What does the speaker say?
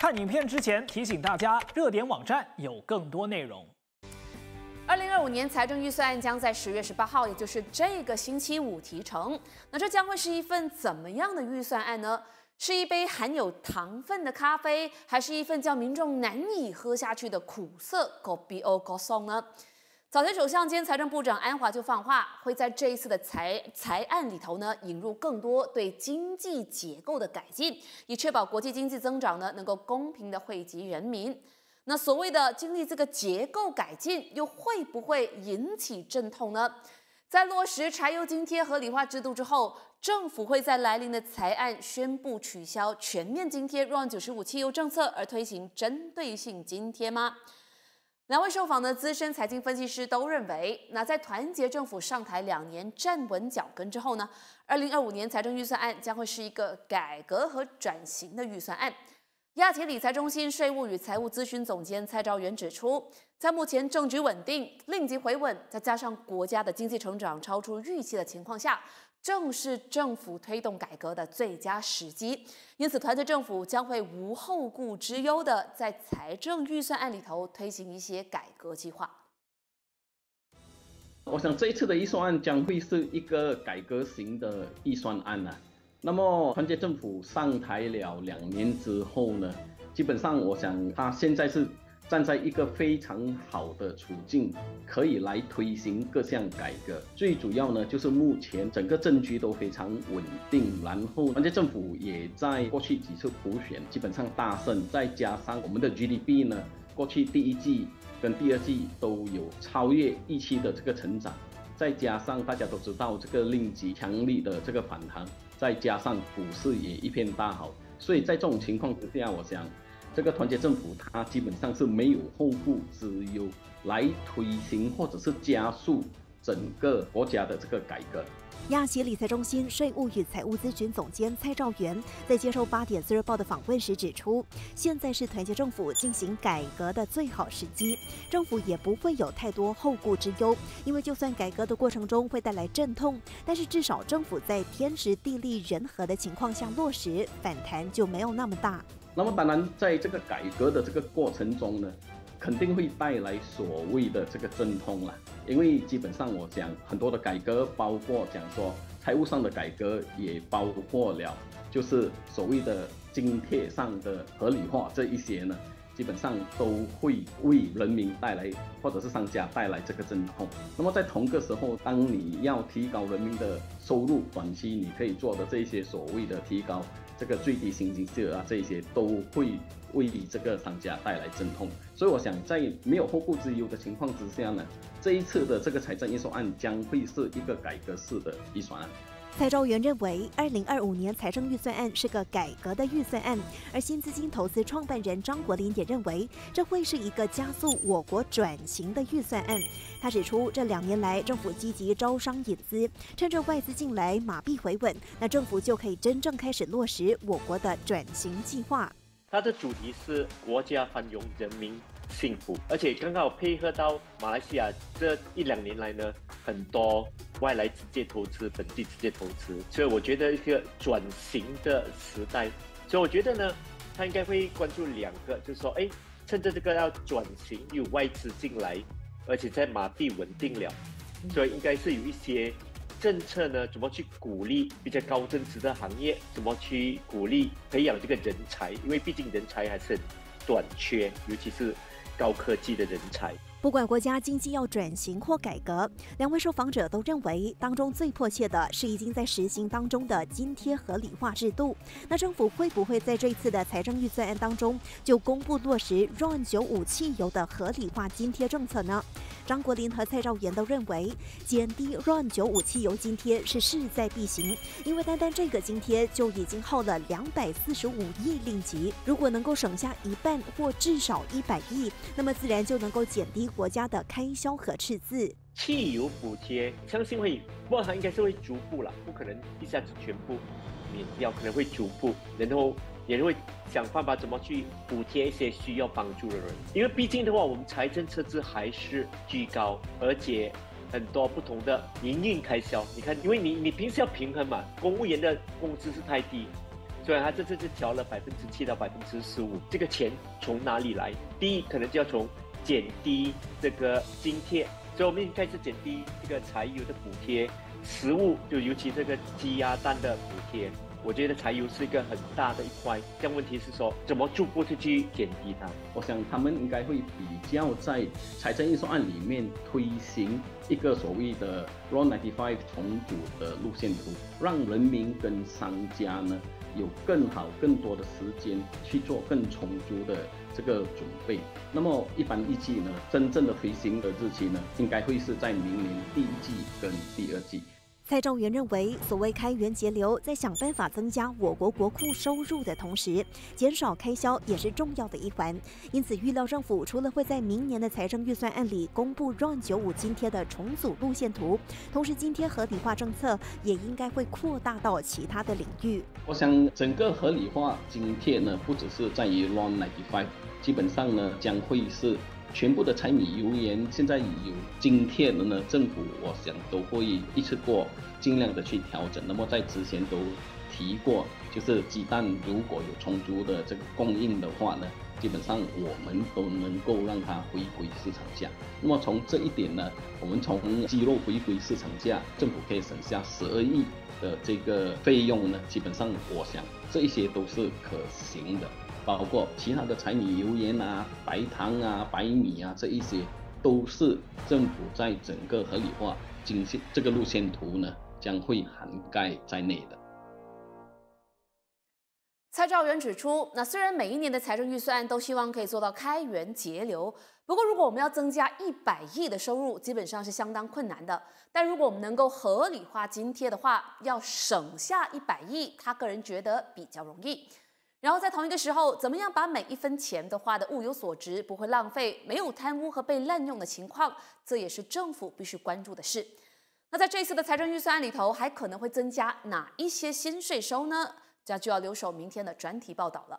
看影片之前提醒大家，热点网站有更多内容。二零二五年财政预算案将在十月十八号，也就是这个星期五提成。那这将会是一份怎么样的预算案呢？是一杯含有糖分的咖啡，还是一份叫民众难以喝下去的苦涩 Kopi O g o s o n 呢？早前首相兼财政部长安华就放话，会在这一次的财财案里头呢，引入更多对经济结构的改进，以确保国际经济增长呢能够公平的惠及人民。那所谓的经历这个结构改进，又会不会引起阵痛呢？在落实柴油津贴合理化制度之后，政府会在来临的财案宣布取消全面津贴 RON 九十五汽油政策，而推行针对性津贴吗？两位受访的资深财经分析师都认为，那在团结政府上台两年站稳脚跟之后呢，二零二五年财政预算案将会是一个改革和转型的预算案。亚杰理财中心税务与财务咨询总监蔡兆元指出，在目前政局稳定、令吉回稳，再加上国家的经济成长超出预期的情况下。正是政府推动改革的最佳时机，因此团队政府将会无后顾之忧的在财政预算案里头推行一些改革计划。我想这一次的预算案将会是一个改革型的预算案呢。那么团结政府上台了两年之后呢，基本上我想他现在是。站在一个非常好的处境，可以来推行各项改革。最主要呢，就是目前整个政局都非常稳定，然后团结政府也在过去几次普选基本上大胜，再加上我们的 GDP 呢，过去第一季跟第二季都有超越预期的这个成长，再加上大家都知道这个令吉强力的这个反弹，再加上股市也一片大好，所以在这种情况之下，我想。这个团结政府，它基本上是没有后顾之忧来推行或者是加速整个国家的这个改革。亚协理财中心税务与财务咨询总监蔡兆元在接受八点四日报的访问时指出，现在是团结政府进行改革的最好时机，政府也不会有太多后顾之忧，因为就算改革的过程中会带来阵痛，但是至少政府在天时地利人和的情况下落实，反弹就没有那么大。那么当然，在这个改革的这个过程中呢，肯定会带来所谓的这个阵痛了。因为基本上我讲很多的改革，包括讲说财务上的改革，也包括了就是所谓的津贴上的合理化这一些呢。基本上都会为人民带来，或者是商家带来这个阵痛。那么在同个时候，当你要提高人民的收入，短期你可以做的这些所谓的提高这个最低薪金啊，这些都会为你这个商家带来阵痛。所以我想，在没有后顾之忧的情况之下呢，这一次的这个财政预算案将会是一个改革式的预算案。蔡兆元认为，二零二五年财政预算案是个改革的预算案，而新资金投资创办人张国林也认为，这会是一个加速我国转型的预算案。他指出，这两年来政府积极招商引资，趁着外资进来，马币回稳，那政府就可以真正开始落实我国的转型计划。它的主题是国家繁荣，人民。幸福，而且刚好配合到马来西亚这一两年来呢，很多外来直接投资、本地直接投资，所以我觉得一个转型的时代，所以我觉得呢，他应该会关注两个，就是说，哎，趁着这个要转型，有外资进来，而且在马币稳定了，所以应该是有一些政策呢，怎么去鼓励比较高增值的行业，怎么去鼓励培养这个人才，因为毕竟人才还是很短缺，尤其是。高科技的人才。不管国家经济要转型或改革，两位受访者都认为，当中最迫切的是已经在实行当中的津贴合理化制度。那政府会不会在这次的财政预算案当中就公布落实 RON 九五汽油的合理化津贴政策呢？张国林和蔡兆元都认为，减低 RON 九五汽油津贴是势在必行，因为单单这个津贴就已经耗了两百四十五亿令吉。如果能够省下一半或至少一百亿，那么自然就能够减低。国家的开销和赤字，汽油补贴相信会，不过它应该是会逐步了，不可能一下子全部免掉，可能会逐步，然后也会想办法怎么去补贴一些需要帮助的人，因为毕竟的话，我们财政赤字还是居高，而且很多不同的营运开销，你看，因为你你平时要平衡嘛，公务员的工资是太低。虽然他这次是调了百分之七到百分之十五，这个钱从哪里来？第一，可能就要从减低这个津贴，所以我们应该是减低这个柴油的补贴，食物就尤其这个鸡鸭蛋的补贴。我觉得柴油是一个很大的一块，但问题是说怎么逐步的去减低它。我想他们应该会比较在财政预算案里面推行一个所谓的 RON ninety five 重组的路线图，让人民跟商家呢有更好、更多的时间去做更充足的这个准备。那么一般预计呢，真正的飞行的日期呢，应该会是在明年第一季跟第二季。蔡兆元认为，所谓开源节流，在想办法增加我国国库收入的同时，减少开销也是重要的一环。因此，预料政府除了会在明年的财政预算案里公布 RON 九五津贴的重组路线图，同时津贴合理化政策也应该会扩大到其他的领域。我想，整个合理化津贴呢，不只是在于 RON ninety five，基本上呢，将会是。全部的柴米油盐现在有津贴的呢，政府我想都会一次过尽量的去调整。那么在之前都提过，就是鸡蛋如果有充足的这个供应的话呢，基本上我们都能够让它回归市场价。那么从这一点呢，我们从鸡肉回归市场价，政府可以省下十二亿的这个费用呢，基本上我想这一些都是可行的。包括其他的柴米油盐啊、白糖啊、白米啊，这一些都是政府在整个合理化经济这个路线图呢，将会涵盖在内的。蔡兆元指出，那虽然每一年的财政预算都希望可以做到开源节流，不过如果我们要增加一百亿的收入，基本上是相当困难的。但如果我们能够合理化津贴的话，要省下一百亿，他个人觉得比较容易。然后在同一个时候，怎么样把每一分钱都花的物有所值，不会浪费，没有贪污和被滥用的情况，这也是政府必须关注的事。那在这一次的财政预算案里头，还可能会增加哪一些新税收呢？这就要留守明天的专题报道了。